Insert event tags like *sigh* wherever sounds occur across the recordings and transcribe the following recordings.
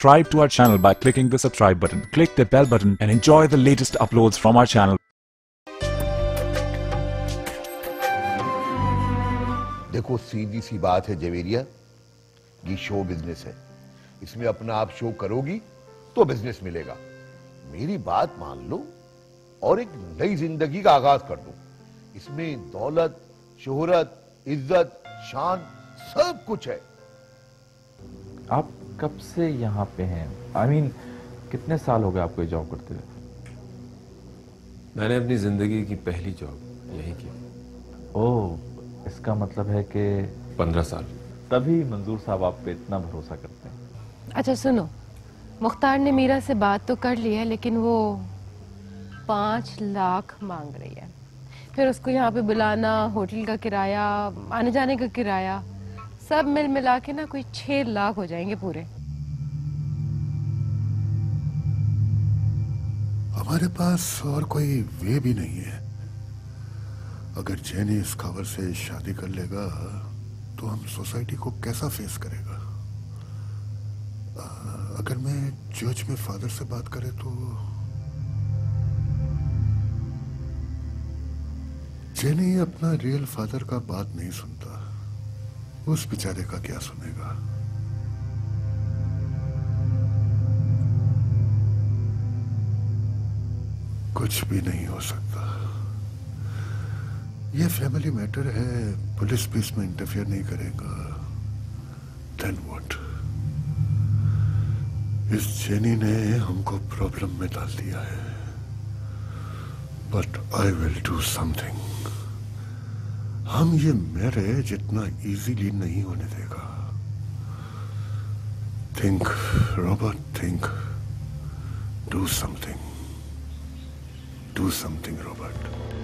Subscribe to our channel by clicking the subscribe button. Click the bell button and enjoy the latest uploads from our channel. देखो सीधी सी बात है जवेरिया ये show business है इसमें अपना आप शो करोगी तो बिज़नेस मिलेगा मेरी बात मान लो और एक नई ज़िंदगी का आगाज़ कर दो इसमें दौलत शोहरत इज़्ज़त शान सब कुछ है आप कब से यहाँ पे हैं? आई I मीन mean, कितने साल हो गए आपको ये जॉब करते हुए? मैंने अपनी ज़िंदगी की पहली जॉब यही की। ओह इसका मतलब है कि पंद्रह साल। तभी मंजूर साहब आप पे इतना भरोसा करते हैं। अच्छा सुनो। मुख्तार ने मीरा से बात तो कर ली है लेकिन वो पाँच लाख मांग रही है। फिर उसको यहाँ पे बुलाना होटल का किराया आने जाने का किराया सब मिल मिला के ना कोई छह लाख हो जाएँगे पूरे। हमारे पास और कोई वे भी नहीं है। अगर जैनी इस खबर से शादी कर लेगा तो हम सोसाइटी को कैसा फेस करेगा? अगर मैं जज में फादर से बात करे तो जेनी अपना रियल फादर का बात नहीं सुनता। उस बेचारे का क्या सुनेगा? कुछ भी नहीं हो सकता। ये फैमिली मैटर है, पुलिस भी इसमें इंटरफेयर नहीं करेगा। देन व्हाट इस जेनी ने हमको प्रॉब्लम में डाल दिया है। But I will do something हम ये मैरिज जितना इजीली नहीं होने देगा। Think Robert think do something do something Robert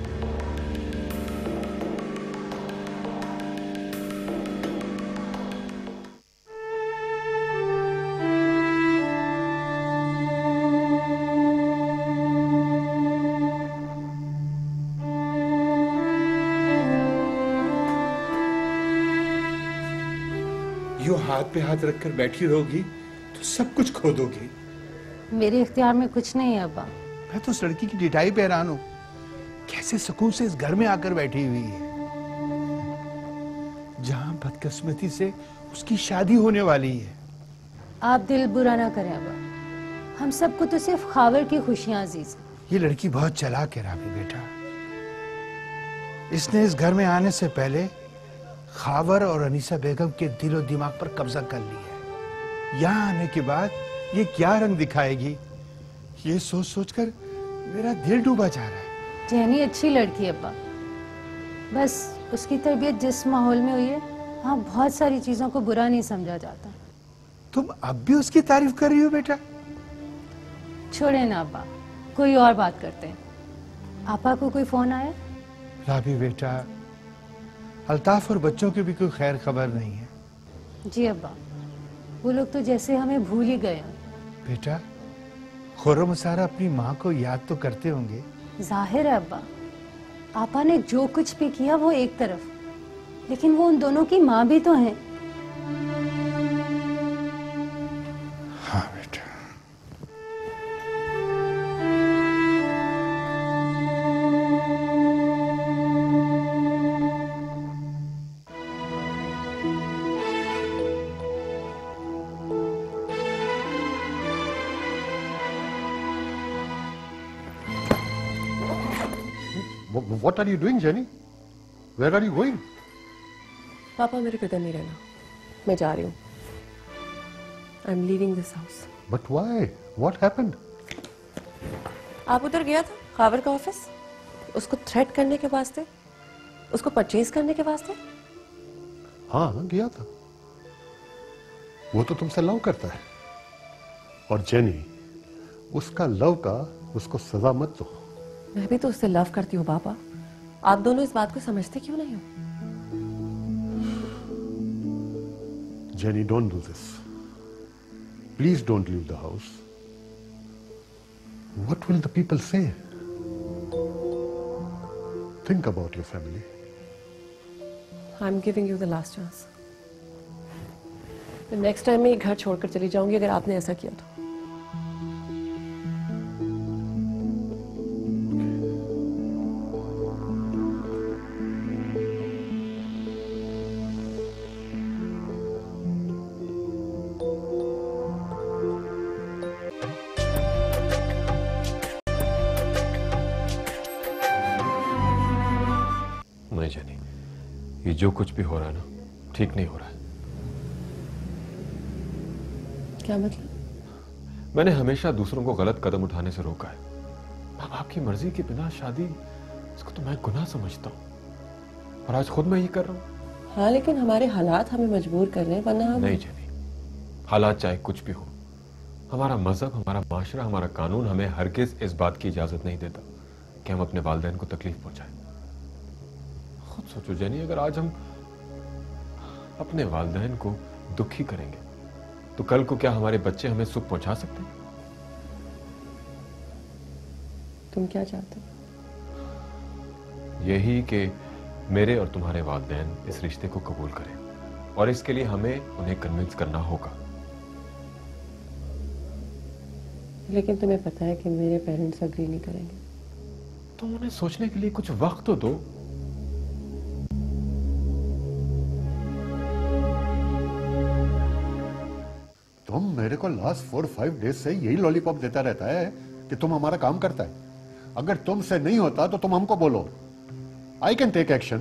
हाथ पे हाथ रखकर बैठी रहोगी तो सब कुछ खो दोगी। मेरे इख्तियार में कुछ नहीं है अब्बा। मैं तो उस लड़की की डिटाई पे हैरान हूँ। कैसे सुकून से इस घर में आकर बैठी हुई है? जहाँ बदकिस्मती से उसकी शादी होने वाली है। आप दिल बुरा ना करें अब्बा। हम सबको तो सिर्फ़ खावर की खुशियाँ अज़ीज़। ये लड़की बहुत चलाक है राबी बेटा। इसने इस घर में आने से पहले खावर और अनीसा बेगम के दिलो दिमाग पर कब्जा कर लिया है। यहाँ आने के बाद ये क्या रंग दिखाएगी? ये सोच सोचकर मेरा दिल डूबा जा रहा है। जहनी अच्छी लड़की है अब्बा। बस उसकी तरबियत जिस माहौल में हुई है वहाँ बहुत सारी चीज़ों को बुरा नहीं समझा जाता। तुम अब भी उसकी तारीफ़ कर रही हो बेटा? छोड़े ना अब्बा। कोई और बात करते हैं। आपा को कोई फ़ोन आया? राबी बेटा अल्ताफ और बच्चों की भी कोई खैर खबर नहीं है। जी अब्बा वो लोग तो जैसे हमें भूल ही गए बेटा खुरम सारा अपनी माँ को याद तो करते होंगे। ज़ाहिर है अब्बा आपा ने जो कुछ भी किया वो एक तरफ़ लेकिन वो उन दोनों की माँ भी तो हैं हाँ। What are you doing, Jenny? Where are you going? पापा मेरे किधर नहीं रहना। मैं जा रही हूँ। I am leaving this house But why? What happened? आप उधर गया था? खावर का ऑफ़िस उसको थ्रेट करने के वास्ते? उसको परचेज करने के वास्ते? हाँ गया था। वो तो तुमसे लव करता है। और जेनी उसका लव का उसको सजा मत दो। मैं भी तो उससे लव करती हूँ पापा। आप दोनों इस बात को समझते क्यों नहीं हो? Jenny don't do this please don't leave the house What will the people say? Think about your family. I am giving you the last chance next time मैं ये घर छोड़कर चली जाऊँगी अगर आपने ऐसा किया तो। जो कुछ भी हो रहा है ना ठीक नहीं हो रहा है। क्या मतलब? मैंने हमेशा दूसरों को गलत कदम उठाने से रोका है। माँ बाप की मर्ज़ी के बिना शादी इसको तो मैं गुनाह समझता हूँ। और आज खुद मैं ये कर रहा हूँ। हाँ लेकिन हमारे हालात हमें मजबूर कर रहे हैं वरना हम नहीं जानी। हालात चाहे कुछ भी हो हमारा मज़हब हमारा माशरा हमारा कानून हमें हरगिज इस बात की इजाज़त नहीं देता कि हम अपने वालदेन को तकलीफ़ पहुंचाएँ। सोचो जैनी अगर आज हम अपने वालदेन को दुखी करेंगे तो कल को क्या हमारे बच्चे हमें सुख पहुँचा सकते हैं? तुम क्या चाहते हो? यही कि मेरे और तुम्हारे वालदेन इस रिश्ते को कबूल करें और इसके लिए हमें उन्हें कन्विंस करना होगा। लेकिन तुम्हें पता है कि मेरे पेरेंट्स अग्री नहीं करेंगे। तुम उन्हें सोचने के लिए कुछ वक्त तो दो। मेरे को लास्ट फोर फाइव डेज़ से यही लॉलीपॉप देता रहता है कि तुम हमारा काम करता है। अगर तुमसे नहीं होता तो तुम हमको बोलो। आई कैन टेक एक्शन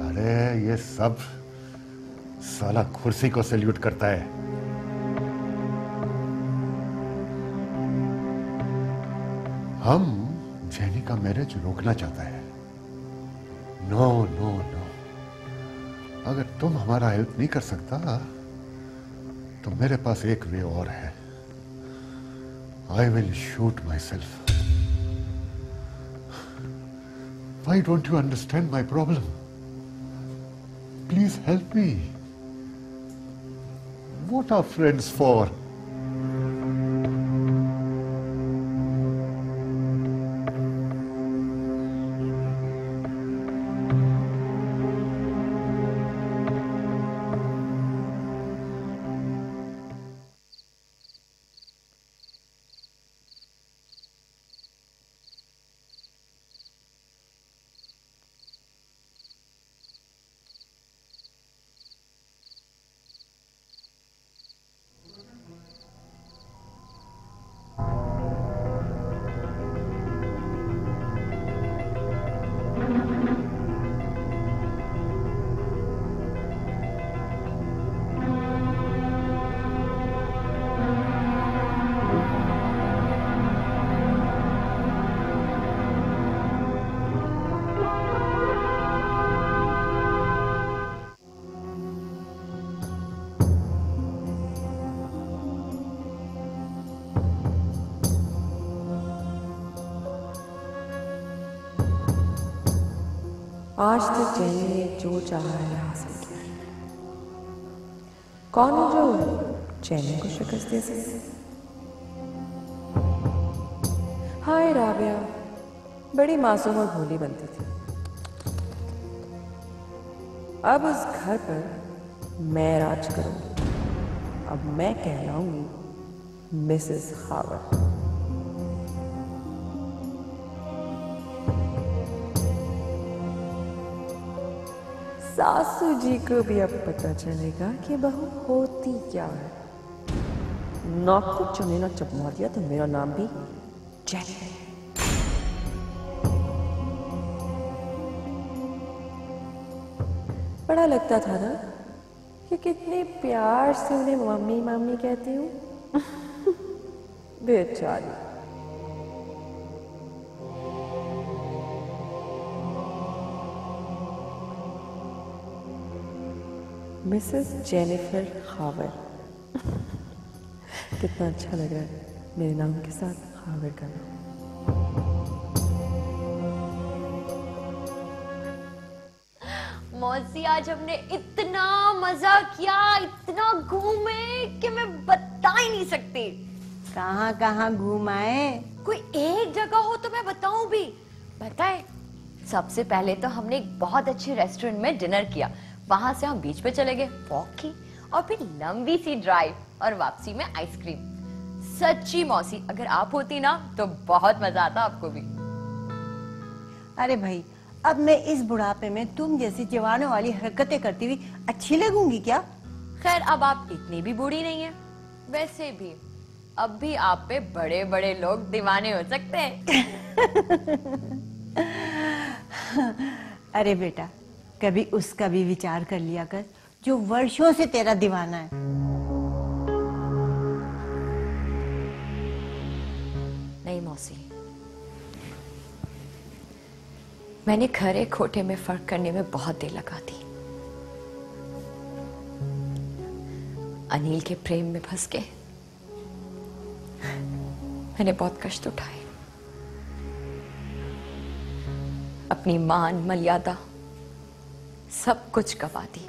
अरे, ये सब साला कुर्सी को सैल्यूट करता है। हम जैनी का मैरिज रोकना चाहता है। नो नो नो अगर तुम हमारा हेल्प नहीं कर सकता तो मेरे पास एक वे और है। I will shoot myself why don't you understand my problem please help me what are friends for आज तक जैनी ने जो चाहा है हासिल किया कौन है जो जैनी को शिकस्त दे सकते हाय राबिया, बड़ी मासूम और भोली बनती थी। अब उस घर पर मैं राज करूँगी। अब मैं कहलाऊँगी मिसेस हावर। सासू जी को भी अब पता चलेगा कि बहू होती क्या है। नौक को चुने ना चप मार दिया तो मेरा नाम भी जैक बड़ा लगता था ना कि कितने प्यार से उन्हें मम्मी मम्मी कहती हूँ। *laughs* बेचारी। मिसेस जेनिफर खावर *laughs* कितना अच्छा लग रहा है मेरे नाम के साथ खावर का नाम मौसी आज हमने इतना मज़ा किया इतना घूमे कि मैं बता ही नहीं सकती। कहाँ कहाँ घूम आए? कोई एक जगह हो तो मैं बताऊँ भी। बताए सबसे पहले तो हमने एक बहुत अच्छे रेस्टोरेंट में डिनर किया। वहाँ से हम बीच पे चले गए वॉक की और फिर लंबी सी ड्राइव और वापसी में आइसक्रीम सच्ची मौसी अगर आप होती ना तो बहुत मज़ा आता आपको भी। अरे भाई अब मैं इस बुढ़ापे में तुम जैसी जवानों वाली हरकतें करती हुई अच्छी लगूँगी क्या? खैर अब आप इतनी भी बूढ़ी नहीं है। वैसे भी अब भी आप पे बड़े बड़े लोग दीवाने हो सकते हैं। *laughs* अरे बेटा कभी उसका भी विचार कर लिया कर, जो वर्षों से तेरा दीवाना है। नहीं मौसी। मैंने खरे खोटे में फ़र्क करने में बहुत देर लगा दी। अनिल के प्रेम में फंस के मैंने बहुत कष्ट उठाए। अपनी मान, मर्यादा सब कुछ गवा दी।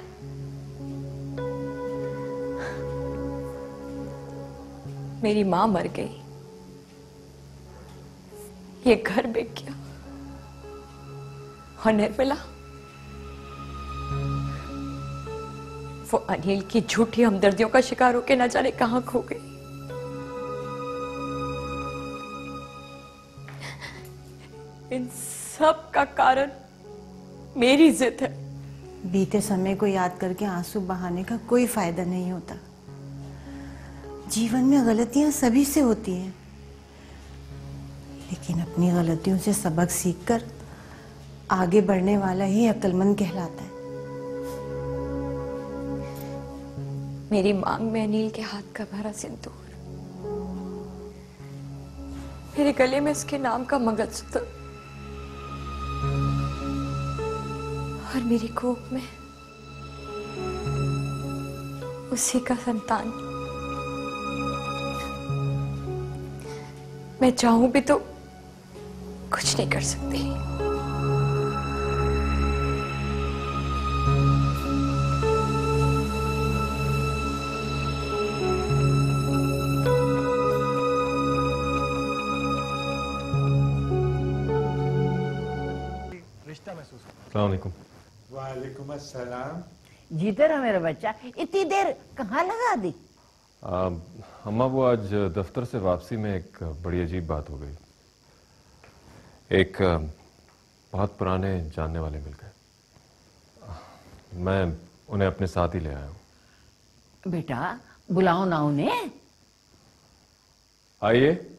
मेरी माँ मर गई। ये घर बिक गया। और निर्मला, वो अनिल की झूठी हमदर्दियों का शिकार होकर न जाने कहाँ खो गई। इन सब का कारण मेरी जिद है। बीते समय को याद करके आँसू बहाने का कोई फ़ायदा नहीं होता। जीवन में गलतियाँ सभी से होती हैं। लेकिन अपनी गलतियों से सबक सीखकर आगे बढ़ने वाला ही अक्लमंद कहलाता है। मेरी मांग में अनिल के हाथ का भरा सिंदूर। मेरे गले में उसके नाम का मंगलसूत्र और मेरी कोख में उसी का संतान। मैं चाहूँ भी तो कुछ नहीं कर सकती। अस्सलाम जीते रहा मेरा बच्चा इतनी देर कहाँ लगा दी? अम्मा वो आज दफ्तर से वापसी में एक बड़ी अजीब बात हो गई। एक बहुत पुराने जानने वाले मिल गए। मैं उन्हें अपने साथ ही ले आया हूँ। बेटा बुलाओ ना उन्हें। आइए।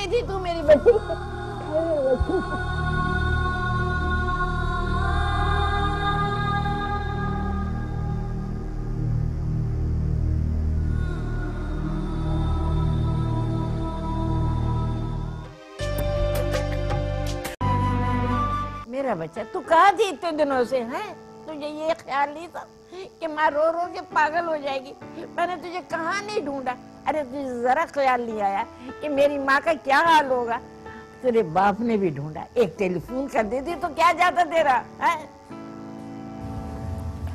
गई थी तू मेरी बच्ची। मेरा बच्चा, तू कहा थी इतने दिनों से, हैं? तुझे ये ख्याल नहीं था कि माँ रो रो के पागल हो जाएगी। मैंने तुझे कहा नहीं ढूंढा? अरे तुझे जरा ख्याल नहीं आया कि मेरी माँ का क्या हाल होगा? तेरे बाप ने भी ढूंढा। एक टेलीफोन कर देती तो क्या जाता तेरा है?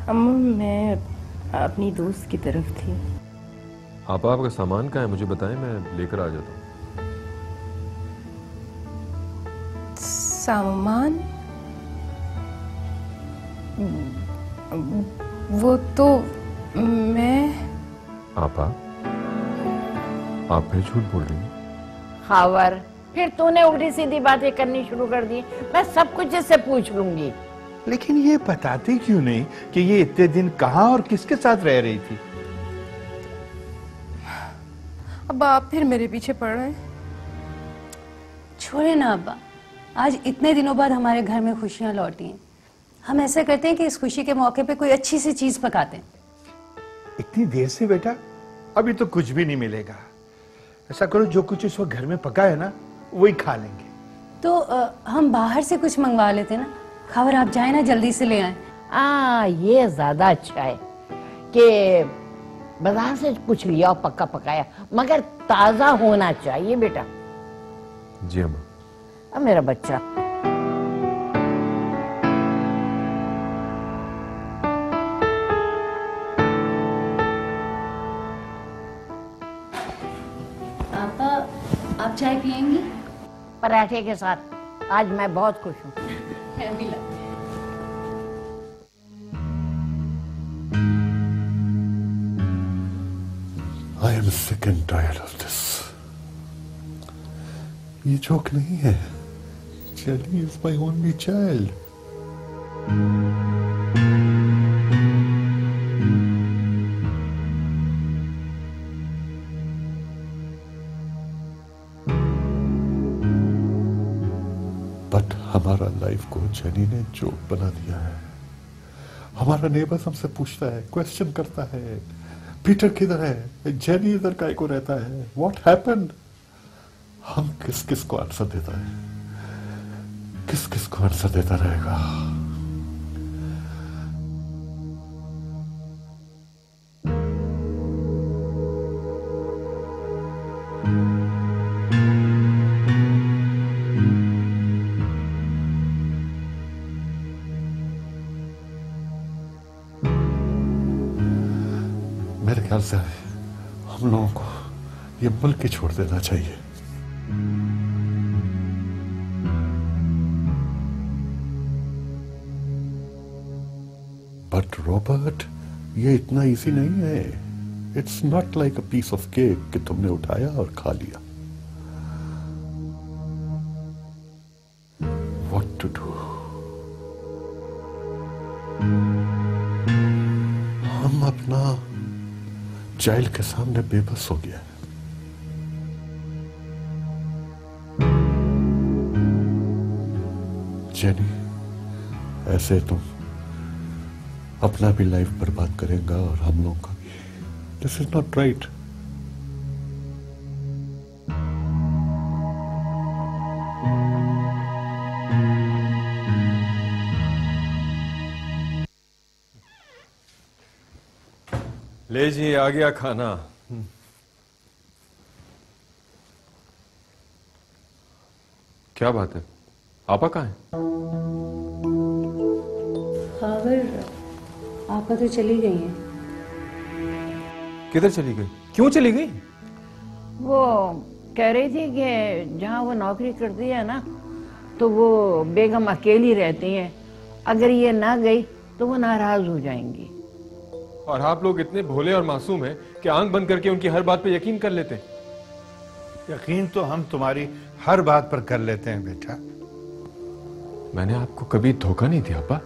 अम्मा मैं अपनी दोस्त की तरफ़ थी। आप आपका सामान कहाँ है? मुझे बताएँ मैं लेकर आ जाता हूँ। सामान? वो तो मैं आपा? आप फिर झूठ बोल रही हैं? खावर फिर तूने उल्टी सीधी बातें करनी शुरू कर दी। मैं सब कुछ इससे पूछ लूँगी। लेकिन ये बताती क्यों नहीं कि ये इतने दिन कहाँ और किसके साथ रह रही थी? अब आप फिर मेरे पीछे पड़ रहे हैं। छोड़े ना अब्बा। आज इतने दिनों बाद हमारे घर में खुशियाँ लौटी हैं। हम ऐसा करते हैं कि इस खुशी के मौके पे कोई अच्छी सी चीज़ पकाते हैं। इतनी देर से बेटा अभी तो कुछ भी नहीं मिलेगा। ऐसा करो जो कुछ इस वक्त घर में पका है ना वही खा लेंगे। तो आ, हम बाहर से कुछ मंगवा लेते ना? खबर आप जाए ना जल्दी से ले आए। आ ये ज़्यादा अच्छा है कि बाज़ार से कुछ लिया पक्का पकाया मगर ताज़ा होना चाहिए बेटा। जी अम्मा। अब मेरा बच्चा। आप चाय पियेंगी? पराठे के साथ। आज मैं बहुत खुश हूँ। I am sick and tired of this ये जोक नहीं है। Jenny is my only child Jenny ने जोक बना दिया है। हमारा नेबर हमसे पूछता है क्वेश्चन करता है, पीटर किधर है? जेनी इधर का को रहता है। व्हाट हैपन हम किस किस को आंसर देता है। किस किस को आंसर देता रहेगा? ख्याल से हम लोगों को ये मुल्क छोड़ देना चाहिए। बट रॉबर्ट ये इतना इजी नहीं है। It's not like a piece of cake कि तुमने उठाया और खा लिया। चाइल्ड के सामने बेबस हो गया है। जेनी, ऐसे तुम अपना भी लाइफ बर्बाद करेगा और हम लोग का भी। दिस इज़ नॉट राइट ले जी आ गया खाना। क्या बात है? आपा कहाँ है? खबर आपा तो चली गई है। किधर चली गई? क्यों चली गई? वो कह रही थी कि जहाँ वो नौकरी करती है ना तो वो बेगम अकेली रहती हैं। अगर ये ना गई तो वो नाराज़ हो जाएँगी। और आप लोग इतने भोले और मासूम हैं कि आँख बंद करके उनकी हर बात पे यकीन कर लेते हैं। यकीन तो हम तुम्हारी हर बात पर कर लेते हैं बेटा। मैंने आपको कभी धोखा नहीं दिया आपा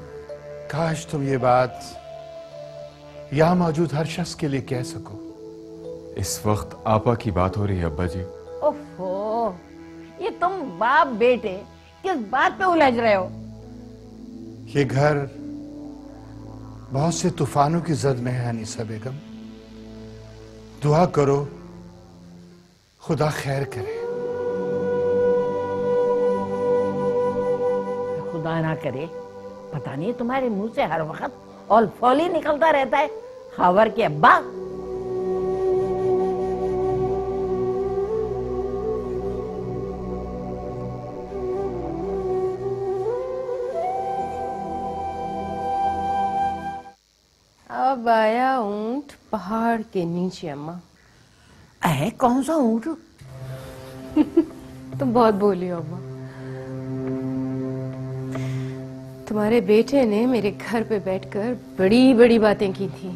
काश तुम ये बात यहाँ मौजूद हर शख्स के लिए कह सको। इस वक्त आपा की बात हो रही है अब्बा जी। ओफो ये तुम बाप बेटे किस बात पे उलझ रहे हो? ये घर बहुत से तूफानों की जद में है अनिसा बेगम दुआ करो, खुदा खैर करे। खुदा ना करे। पता नहीं तुम्हारे मुँह से हर वक्त और फॉल निकलता रहता है। खबर के अब्बा अब आया ऊँट पहाड़ के नीचे अम्मा। है कौन सा ऊँट? *laughs* तुम बहुत बोली हो अम्मा। तुम्हारे बेटे ने मेरे घर पे बैठकर बड़ी बड़ी बातें की थी।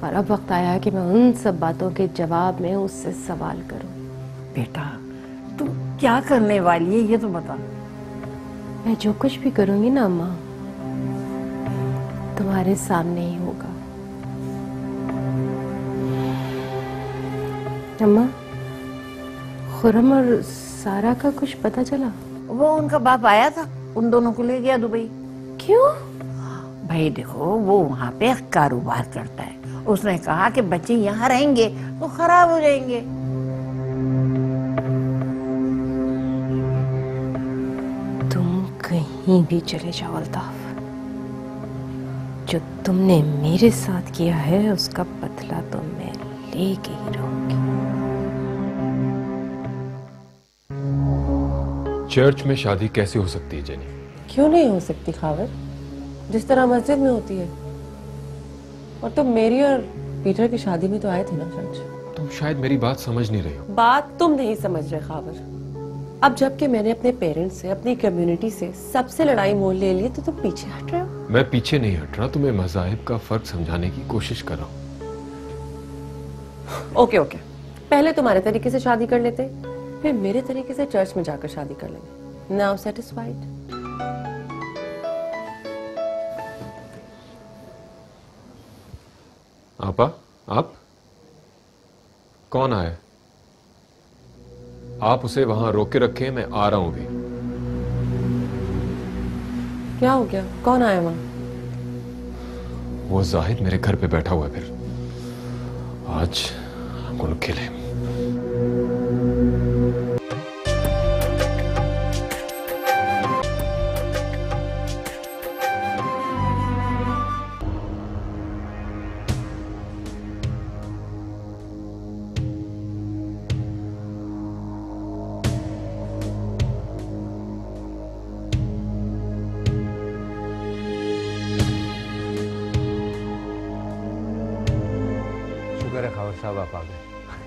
और अब वक्त आया कि मैं उन सब बातों के जवाब में उससे सवाल करूँ। बेटा तू क्या करने वाली है ये तो बता। मैं जो कुछ भी करूँगी ना अम्मा तुम्हारे सामने ही होगा। अम्मा खुरम और सारा का कुछ पता चला? वो उनका बाप आया था उन दोनों को ले गया दुबई। क्यों? भाई देखो वो वहाँ पे कारोबार करता है। उसने कहा कि बच्चे यहाँ रहेंगे तो खराब हो जाएँगे। तुम कहीं भी चले जाओ अल्ताफ। जो तुमने मेरे साथ किया है उसका बदला तो मैं लेके ही रहूँगी। चर्च में शादी कैसे हो सकती है जेनी? क्यों नहीं हो सकती खावर जिस तरह मस्जिद में होती है। और तुम मेरी और पीटर की शादी में तो आए थे ना चर्च? तुम शायद मेरी बात समझ नहीं रही हो। बात तुम नहीं समझ रहे खावर अब जबकि मैंने अपने पेरेंट्स से अपनी कम्युनिटी से सबसे लड़ाई मोल ले ली तो तुम पीछे हट रहे हो। मैं पीछे नहीं हट रहा तुम्हें मजाहिब का फ़र्क समझाने की कोशिश कर रहा हूँ। Okay okay. पहले तुम्हारे तरीके से शादी कर लेते फिर मेरे तरीके से चर्च में जाकर शादी कर लेंगे। नाउ सेटिस्फाइड आपा आप? कौन आए? आप उसे वहाँ रोके रखे मैं आ रहा हूँ भी क्या हो गया? कौन आया वहाँ? वो जाहिद मेरे घर पे बैठा हुआ है फिर। आज कौन खेले साहब आप आ गए।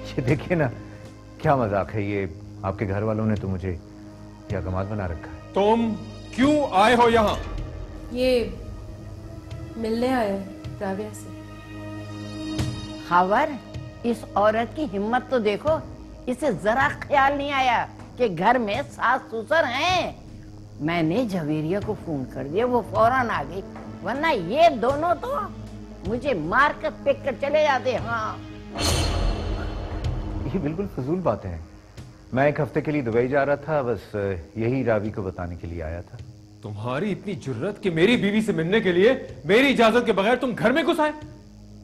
ये देखिए ना क्या मज़ाक है ये। आपके घर वालों ने तो मुझे क्या कमाल बना रखा है। तुम क्यों आए हो यहाँ? ये मिलने आए राविया से। खावर इस औरत की हिम्मत तो देखो इसे जरा ख्याल नहीं आया कि घर में सास ससुर हैं। मैंने जवेरिया को फ़ोन कर दिया वो फ़ौरन आ गई। वरना ये दोनों तो मुझे मार कर फेंक कर चले जाते हाँ। ये बिल्कुल फजूल बातें हैं। मैं एक हफ़्ते के लिए दुबई जा रहा था बस यही रावी को बताने के लिए आया था। तुम्हारी इतनी जुर्रत कि मेरी बीवी से मिलने के लिए मेरी इजाज़त के बगैर तुम घर में घुस आए।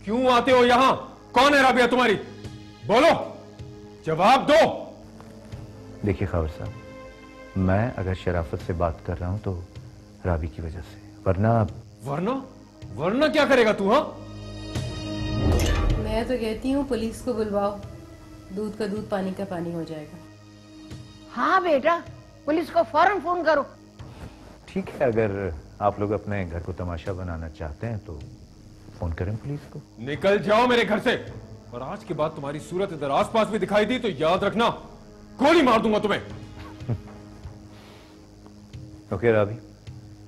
क्यों आते हो यहाँ? कौन है राबिया तुम्हारी? बोलो। जवाब दो। देखिए खबर साहब मैं अगर शराफत से बात कर रहा हूँ तो रावी की वजह से। वरना वरना? वरना क्या करेगा तू हाँ? मैं तो कहती हूँ पुलिस को बुलवाओ। दूध का दूध पानी का पानी हो जाएगा। हाँ बेटा पुलिस को फ़ौरन फ़ोन करो। ठीक है अगर आप लोग अपने घर को तमाशा बनाना चाहते हैं तो फ़ोन करें पुलिस को। निकल जाओ मेरे घर से। और आज के बाद तुम्हारी सूरत इधर आसपास भी दिखाई दी तो याद रखना गोली मार दूँगा तुम्हें। *laughs* ओके रावी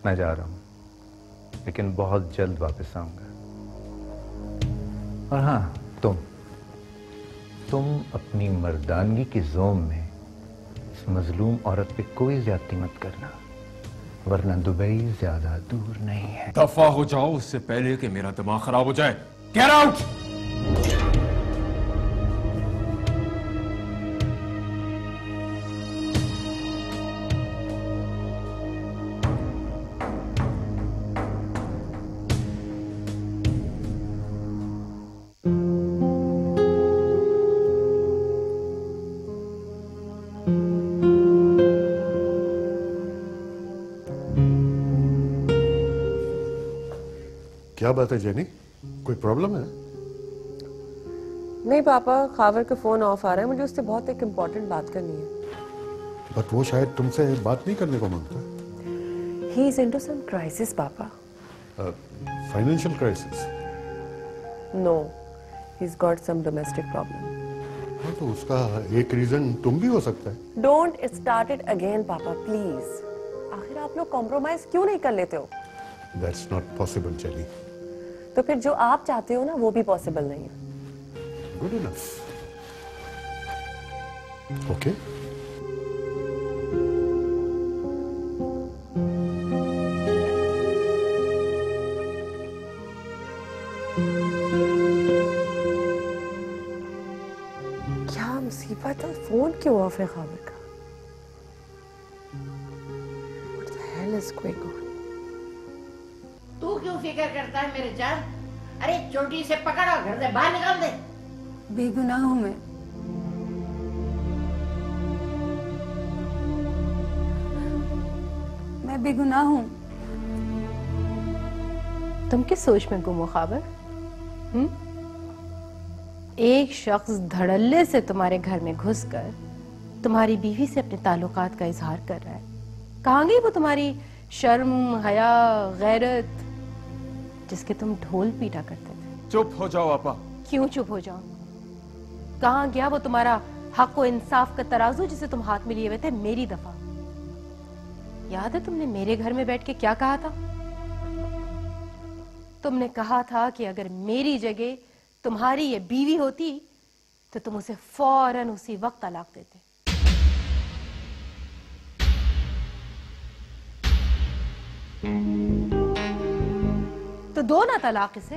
मैं जा रहा हूँ लेकिन बहुत जल्द वापस आऊँगा। और हाँ तुम। तुम अपनी मर्दानगी के जोम में इस मजलूम औरत पे कोई ज्यादती मत करना, वरना दुबई ज़्यादा दूर नहीं है। दफ़ा हो जाओ, उससे पहले कि मेरा दिमाग खराब हो जाए। गेट आउट क्या बात है जेनी? कोई प्रॉब्लम है? नहीं पापा खावर का फ़ोन ऑफ़ आ रहा है। मुझे उससे बहुत एक इम्पोर्टेंट बात करनी है। बट वो शायद तुमसे बात नहीं करने को माँगता। He is into some crisis पापा। Financial crisis no he is got some domestic problem हाँ तो उसका एक रीजन तुम भी हो सकता है। डोंट स्टार्ट इट अगेन पापा प्लीज़ आखिर आप लोग कॉम्प्रोमाइज क्यों नहीं कर लेते हो? That's not possible Jenny. तो फिर जो आप चाहते हो ना वो भी पॉसिबल नहीं है। गुड इनफ ओके क्या मुसीबत है? फ़ोन क्यों ऑफ़ है खामिर का What the hell is going on? फ़िक्र करता है मेरे जान अरे चोटी से पकड़ और घर से बाहर निकाल दे। बेगुनाह हूँ मैं। मैं बेगुनाह हूँ। तुम किस सोच में गुम हो खाबर? हम्म? एक शख्स धड़ल्ले से तुम्हारे घर में घुसकर तुम्हारी बीवी से अपने ताल्लुकात का इजहार कर रहा है। कहाँ गई वो तुम्हारी शर्म हया गैरत? जिसके तुम ढोल पीटा करते थे। चुप हो जाओ आपा। क्यों चुप हो जाओ? कहा गया वो तुम्हारा हक व इंसाफ का तराजू जिसे तुम हाथ में लिए हुए थे? मेरी दफ़ा। याद है तुमने मेरे घर में बैठ के क्या कहा था? तुमने कहा था कि अगर मेरी जगह तुम्हारी ये बीवी होती तो तुम उसे फ़ौरन उसी वक्त तलाक देते। दो ना तलाक इसे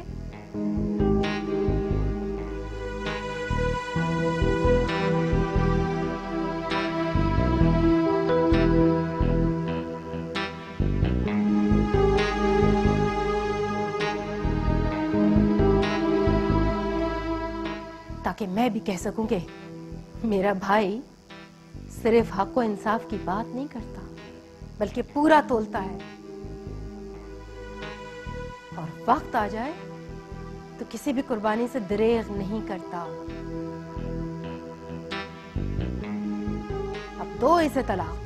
ताकि मैं भी कह सकूँ कि मेरा भाई सिर्फ़ हक व इंसाफ की बात नहीं करता, बल्कि पूरा तोलता है। वक्त आ जाए तो किसी भी कुर्बानी से दरेग नहीं करता। अब दो इसे तलाक।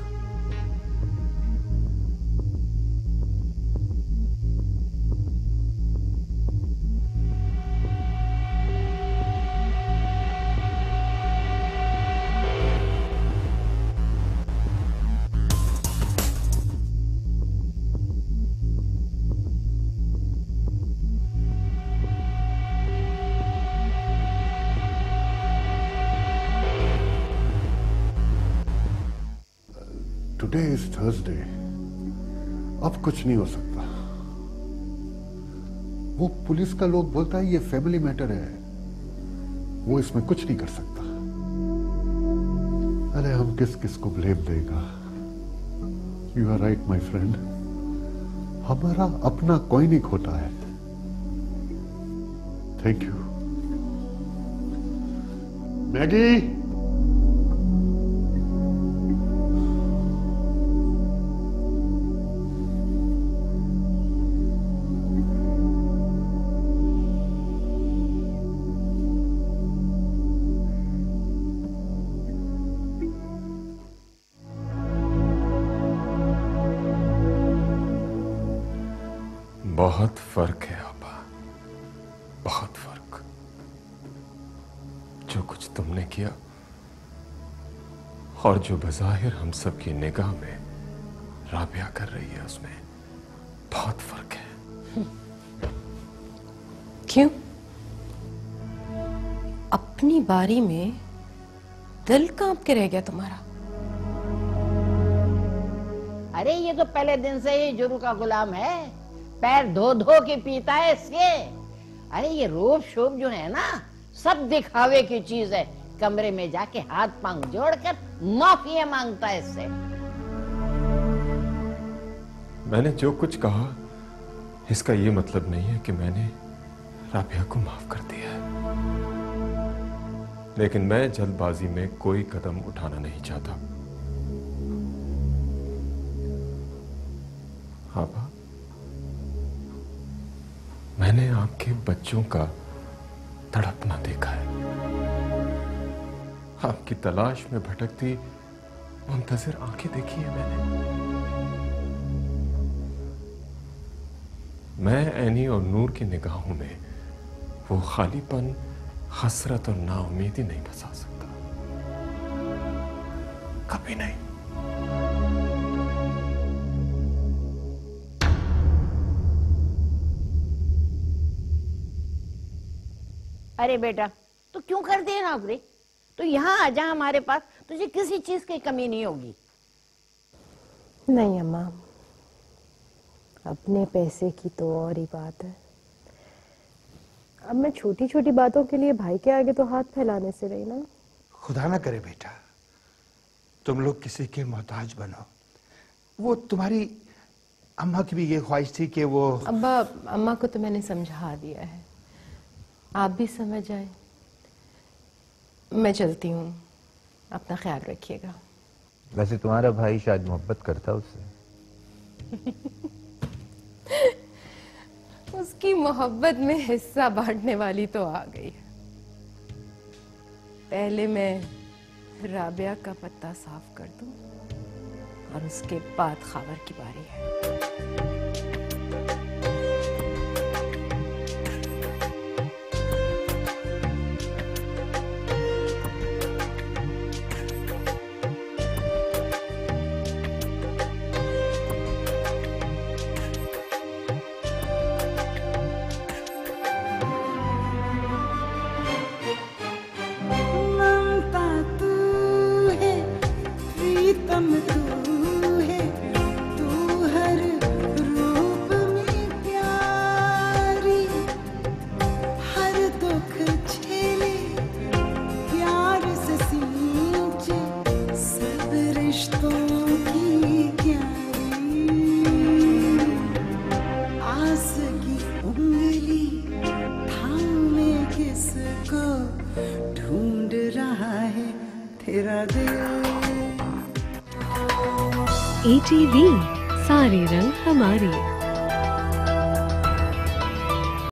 कुछ नहीं हो सकता। वो पुलिस का लोग बोलता है, ये फैमिली मैटर है। वो इसमें कुछ नहीं कर सकता। अरे, हम किस किस को ब्लेम देगा? You are right my friend हमारा अपना कोई नहीं खोटा है। Thank you Maggie! बहुत फ़र्क है आपा बहुत फ़र्क। जो कुछ तुमने किया और जो बजाहिर हम सब की निगाह में राबिया कर रही है उसमें बहुत फ़र्क है। क्यों? अपनी बारी में दिल काँप के रह गया तुम्हारा। अरे ये तो पहले दिन से ही जुरू का गुलाम है। पैर धो धो के पीता है इसके अरे, ये रोब शोब जो है ना, सब दिखावे की चीज़ है। कमरे में जाके हाथ पाँव जोड़कर माफिया माँगता है इससे। मैंने जो कुछ कहा, इसका ये मतलब नहीं है कि मैंने राबिया को माफ़ कर दिया है। लेकिन मैं जल्दबाजी में कोई कदम उठाना नहीं चाहता। मैंने आपके बच्चों का तड़पना देखा है। आपकी तलाश में भटकती मुंतजर आँखें देखी है मैंने। मैं एनी और नूर की निगाहों में वो खालीपन, हसरत और नाउमीदी नहीं बसा सकता। कभी नहीं। अरे बेटा तो क्यों करती है नौकरी? तो यहाँ आ जा हमारे पास तुझे किसी चीज़ की कमी नहीं होगी। नहीं अम्मा अपने पैसे की तो और ही बात है। अब मैं छोटी छोटी बातों के लिए भाई के आगे तो हाथ फैलाने से रही ना। खुदा ना करे बेटा तुम लोग किसी के मोहताज बनो। वो तुम्हारी अम्मा की भी ये ख्वाहिश थी कि वो अब्बा अम्मा को तो मैंने समझा दिया है। आप भी समझ आए मैं चलती हूँ। अपना ख्याल रखिएगा। वैसे तुम्हारा भाई शायद मोहब्बत करता उससे। *laughs* उसकी मोहब्बत में हिस्सा बांटने वाली तो आ गई पहले मैं राबिया का पत्ता साफ़ कर दूँ और उसके बाद खावर की बारी है।